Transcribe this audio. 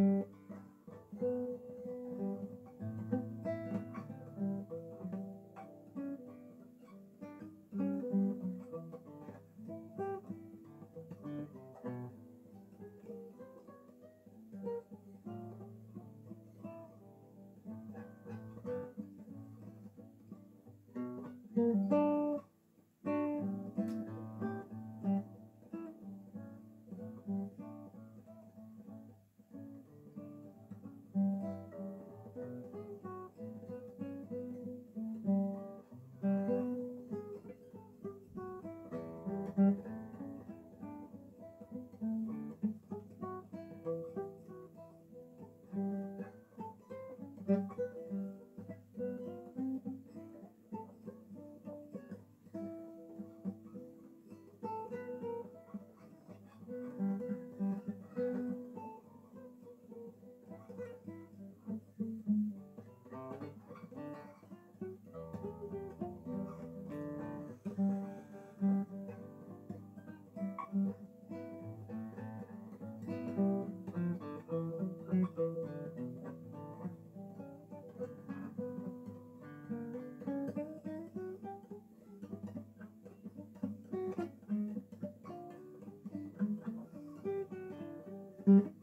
Mm-hmm. Mm-hmm.